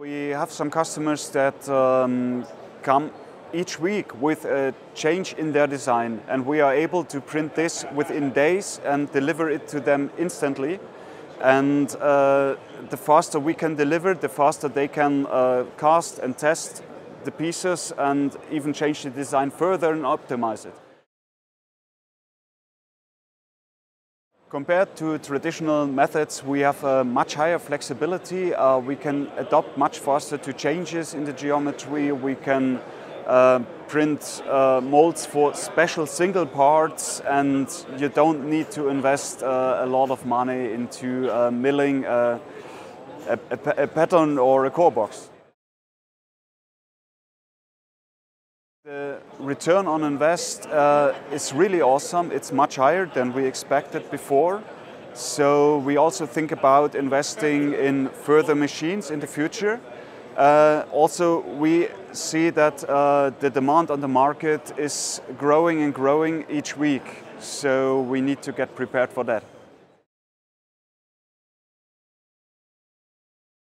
We have some customers that um, come each week with a change in their design and we are able to print this within days and deliver it to them instantly and uh, the faster we can deliver the faster they can uh, cast and test the pieces and even change the design further and optimize it. Compared to traditional methods, we have a much higher flexibility. Uh, we can adapt much faster to changes in the geometry. We can uh, print uh, molds for special single parts and you don't need to invest uh, a lot of money into uh, milling a, a, a pattern or a core box. The return on invest uh, is really awesome. It's much higher than we expected before. So we also think about investing in further machines in the future. Uh, also, we see that uh, the demand on the market is growing and growing each week. So we need to get prepared for that.